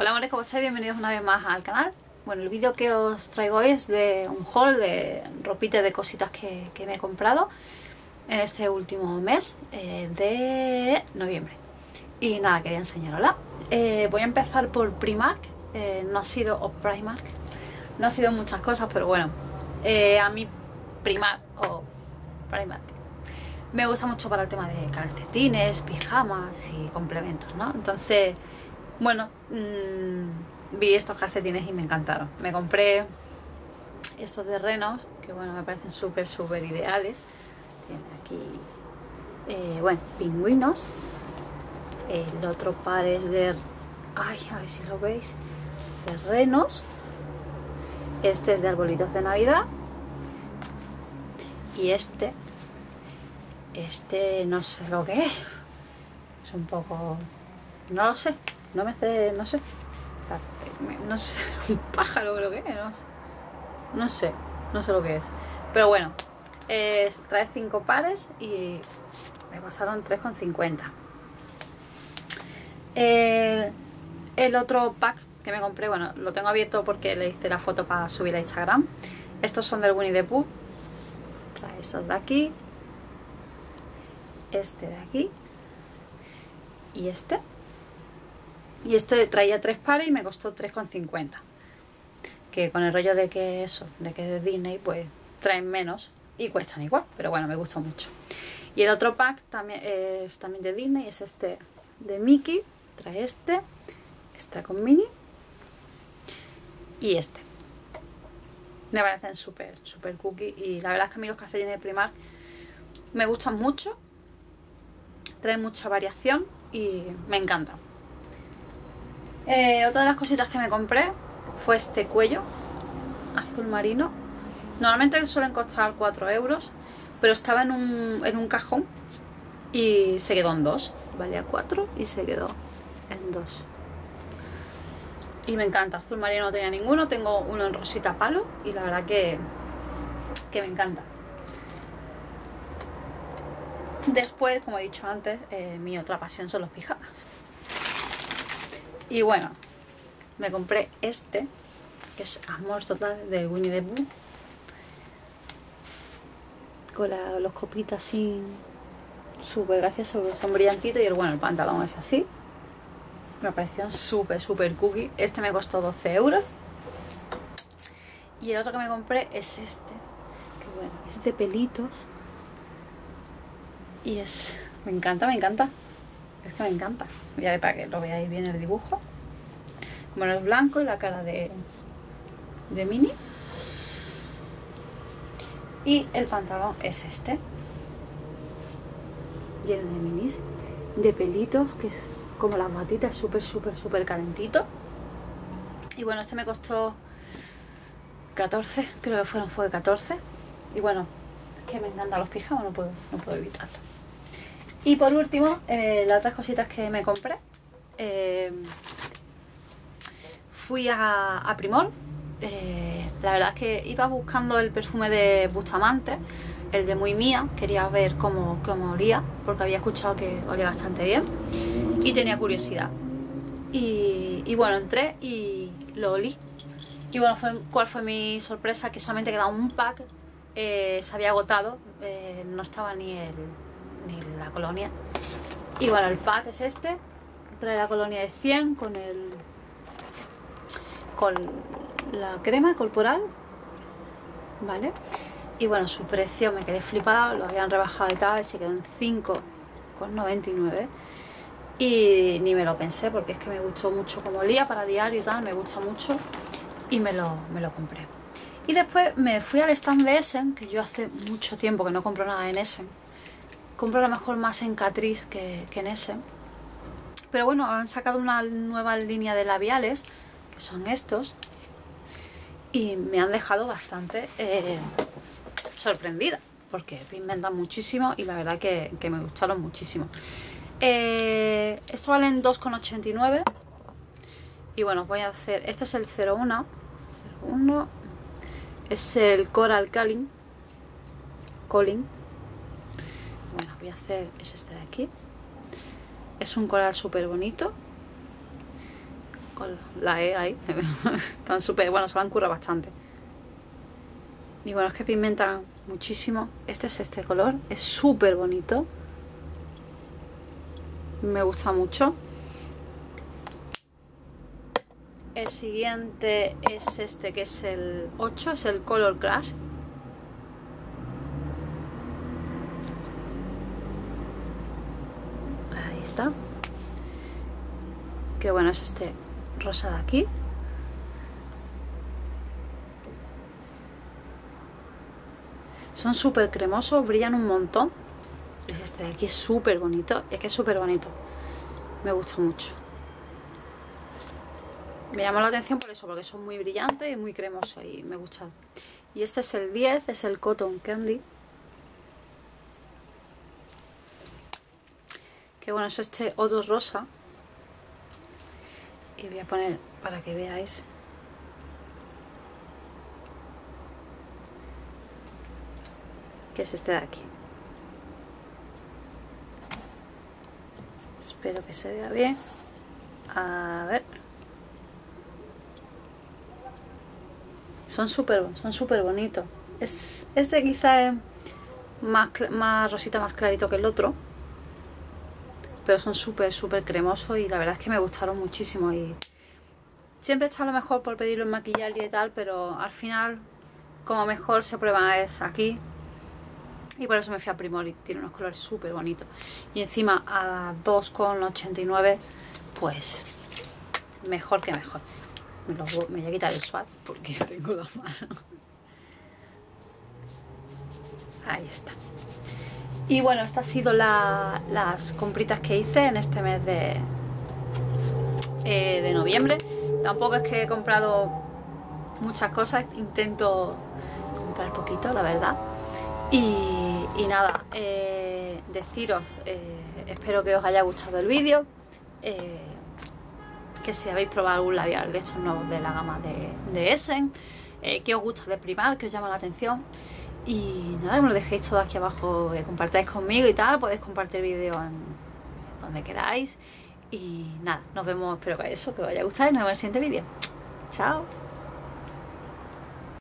Hola amores, ¿cómo estáis? Bienvenidos una vez más al canal. Bueno, el vídeo que os traigo hoy es de un haul de ropita de cositas que, me he comprado en este último mes eh, de noviembre. Y nada, quería enseñarosla. Eh, voy a empezar por Primark, eh, no ha sido, o Primark, no ha sido muchas cosas, pero bueno, a mí Primark o Primark me gusta mucho para el tema de calcetines, pijamas y complementos, ¿no? Entonces bueno, mmm, vi estos calcetines y me encantaron. Me compré estos de renos, que bueno, me parecen súper, súper ideales. Tiene aquí, eh, bueno, pingüinos. El otro par es de, ay, a ver si lo veis, de renos. Este es de arbolitos de Navidad. Y este, este no sé lo que es. Es un poco, no lo sé, no me sé, no sé. No sé, un pájaro creo que es. No, sé, no sé lo que es. Pero bueno, trae 5 pares y me costaron 3,50. Eh, el otro pack que me compré, bueno, lo tengo abierto porque le hice la foto para subir a Instagram. Estos son del Winnie the Pooh. Trae estos de aquí. Este de aquí. Y este. Y este traía tres pares y me costó 3,50. Que con el rollo de que eso, de que de Disney, pues traen menos y cuestan igual. Pero bueno, me gustó mucho. Y el otro pack también es también de Disney, es este de Mickey. Trae este, está con Mini y este. Me parecen súper, súper cookie. Y la verdad es que a mí los calcetines de Primark me gustan mucho. Traen mucha variación y me encantan. Eh, otra de las cositas que me compré fue este cuello azul marino. Normalmente suelen costar 4 euros, pero estaba en un, en un cajón y se quedó en 2. Valía 4 y se quedó en 2. Y me encanta, azul marino no tenía ninguno, tengo uno en rosita palo y la verdad que, que me encanta. Después, como he dicho antes, eh, mi otra pasión son los pijamas. Y bueno, me compré este, que es Amor Total de Winnie the Pooh. Con los copitas así, súper graciosos, son brillantitos y el, bueno, el pantalón es así. Me parecían súper, súper cookie. Este me costó 12 euros. Y el otro que me compré es este, que bueno, es de pelitos. Y es, me encanta, me encanta. Es que me encanta. Voy a ver para que lo veáis bien el dibujo. Bueno, es blanco y la cara de, de Mini. Y el pantalón es este. Lleno de minis, de pelitos, que es como las matitas, súper, súper, súper calentito. Y bueno, este me costó 14, creo que fueron, fue 14. Y bueno, es que me encantan los pijamas, no puedo, no puedo evitarlo. Y por último, eh, las otras cositas que me compré. Eh, fui a, Primor. Eh, la verdad es que iba buscando el perfume de Bustamante, el de Muy Mía. Quería ver cómo, cómo olía, porque había escuchado que olía bastante bien. Y tenía curiosidad. Y, bueno, entré y lo olí. Y bueno, ¿cuál fue mi sorpresa? Que solamente quedaba un pack, se había agotado, no estaba ni el, ni la colonia. Y bueno, el pack es este, trae la colonia de 100 con el con la crema corporal, ¿vale? Y bueno, su precio me quedé flipada, lo habían rebajado y tal, y se quedó en 5,99 y ni me lo pensé porque es que me gustó mucho como olía para diario y tal, me gusta mucho y me lo, me lo compré. Y después me fui al stand de Essen, que yo hace mucho tiempo que no compro nada en Essen compro a lo mejor más en Catrice que, en ese. Pero bueno, han sacado una nueva línea de labiales, que son estos, y me han dejado bastante eh, sorprendida, porque inventan muchísimo y la verdad que, me gustaron muchísimo. Eh, esto valen 2,89 y bueno, voy a hacer, este es el 01, 01 es el Coral Calling, bueno, voy a hacer es este de aquí es un coral súper bonito con la E ahí. Están súper, bueno, se van curra bastante. Y bueno, es que pigmentan muchísimo. Este es este color, es súper bonito. Me gusta mucho. El siguiente es este que es el 8, es el Color Crash. Ahí está. Que bueno, es este rosa de aquí. Son súper cremosos, brillan un montón. Es este de aquí, es súper bonito. Es que es súper bonito. Me gusta mucho. Me llama la atención por eso, porque son muy brillantes y muy cremosos y me gusta. Y este es el 10, es el Cotton Candy. Que bueno, es este otro rosa. Y voy a poner para que veáis. Que es este de aquí. Espero que se vea bien. A ver. Son súper son súper bonitos. Es, este quizá es más, más rosita, más clarito que el otro. Pero son súper, súper cremosos y la verdad es que me gustaron muchísimo. Y siempre está lo mejor por pedirlo en maquillaje y tal, pero al final como mejor se prueba es aquí. Y por eso me fui a Primor y tiene unos colores súper bonitos. Y encima a 2,89 pues mejor que mejor me, voy a quitar el swat porque tengo la mano. Ahí está. Y bueno, estas han sido las compritas que hice en este mes de, eh, de noviembre. Tampoco es que he comprado muchas cosas, intento comprar poquito, la verdad. Y, nada, eh, deciros, eh, espero que os haya gustado el vídeo que si habéis probado algún labial de estos nuevos de la gama de, de Essen, que os gusta de primar, que os llama la atención. Y nada, me lo dejéis todo aquí abajo, que compartáis conmigo y tal, podéis compartir vídeo en donde queráis. Y nada, nos vemos, espero que eso, que os haya gustado y nos vemos en el siguiente vídeo. Chao.